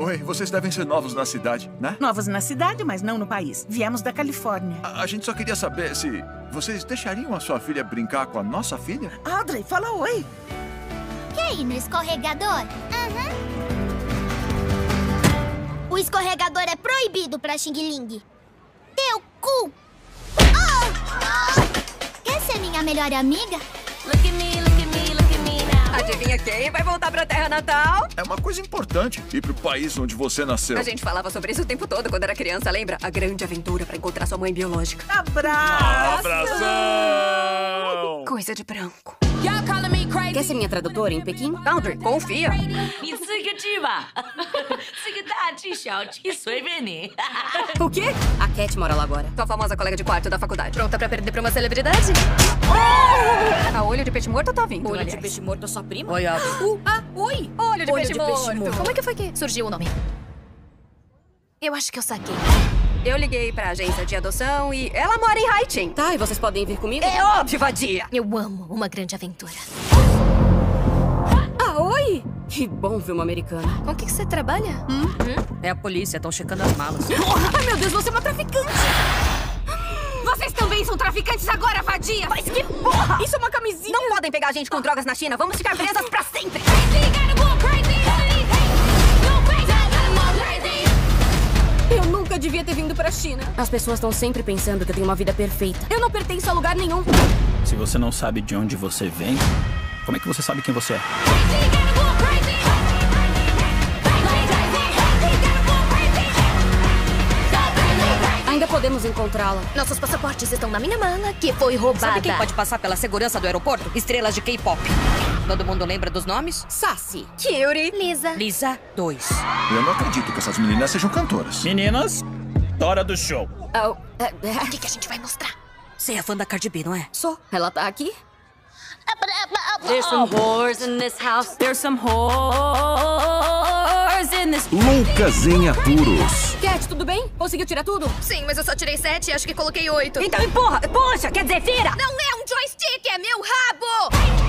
Oi, vocês devem ser novos na cidade, né? Novos na cidade, mas não no país. Viemos da Califórnia. A, a gente só queria saber se vocês deixariam a sua filha brincar com a nossa filha? Audrey, fala oi. Quer ir no escorregador? Aham. O escorregador é proibido pra Xing Ling. Teu cu! Oh! Quer ser minha melhor amiga? Look at me, Adivinha quem vai voltar pra terra natal? É uma coisa importante ir pro país onde você nasceu. A gente falava sobre isso o tempo todo quando era criança, lembra? A grande aventura pra encontrar sua mãe biológica. Abraço! Abração! Coisa de branco. Quer ser minha tradutora em Pequim? Audrey, confia. O quê? A Cat mora lá agora. Tua famosa colega de quarto da faculdade. Pronta pra perder pra uma celebridade? Ah! A olho de peixe morto tá vindo. Olho aliás. de peixe morto é sua prima? Oi, Audrey. Uh, ah, oi. Ah, olho de, olho peixe, de morto. peixe morto. Como é que foi que surgiu o nome? Eu acho que eu saquei. Eu liguei pra agência de adoção e ela mora em Haitin. Tá, e vocês podem vir comigo? É óbvio, vadia. Eu amo uma grande aventura. Ah, oi! Que bom filme americano. Com o que você trabalha? É a polícia, estão checando as malas. Ai, meu Deus, você é uma traficante! Vocês também são traficantes agora, vadia! Mas que porra! Isso é uma camisinha! Não podem pegar a gente com drogas na China. Vamos ficar presas pra sempre. Eu devia ter vindo pra China. As pessoas estão sempre pensando que eu tenho uma vida perfeita. Eu não pertenço a lugar nenhum. Se você não sabe de onde você vem, como é que você sabe quem você é? Ainda podemos encontrá-la. Nossos passaportes estão na minha mala, que foi roubada. Sabe quem pode passar pela segurança do aeroporto? Estrelas de K-pop. Todo mundo lembra dos nomes? Sassy. Curie. Lisa. Lisa 2. Eu não acredito que essas meninas sejam cantoras. Meninas, hora do show. Oh, é, O que, que a gente vai mostrar? Você é fã da Cardi B, não é? sou. Ela tá aqui? There's some whores in this house. There's some whores in this... Loucas em Apuros. Cat, tudo bem? Conseguiu tirar tudo? Sim, mas eu só tirei sete e acho que coloquei oito. Então empurra. Puxa, quer dizer, vira. Não é um joystick, é meu rabo!